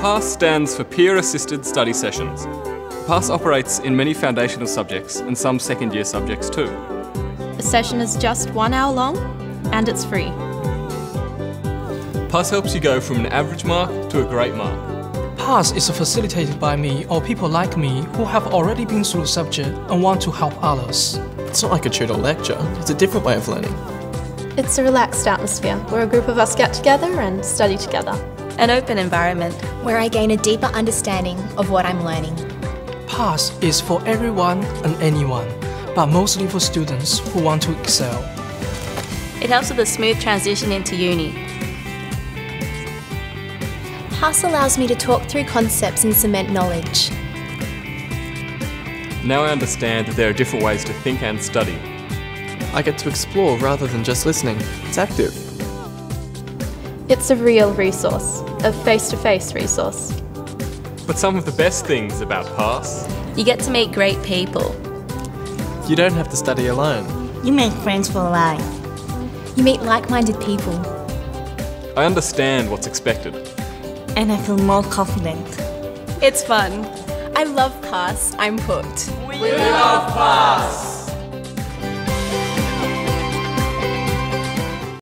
PASS stands for Peer Assisted Study Sessions. PASS operates in many foundational subjects and some second year subjects too. A session is just one hour long and it's free. PASS helps you go from an average mark to a great mark. PASS is facilitated by me or people like me who have already been through the subject and want to help others. It's not like a tutor lecture, it's a different way of learning. It's a relaxed atmosphere where a group of us get together and study together. An open environment where I gain a deeper understanding of what I'm learning. PASS is for everyone and anyone, but mostly for students who want to excel. It helps with a smooth transition into uni. PASS allows me to talk through concepts and cement knowledge. Now I understand that there are different ways to think and study. I get to explore rather than just listening. It's active. It's a real resource, a face-to-face resource. But some of the best things about PASS... You get to meet great people. You don't have to study alone. You make friends for life. You meet like-minded people. I understand what's expected. And I feel more confident. It's fun. I love PASS. I'm hooked. We love PASS!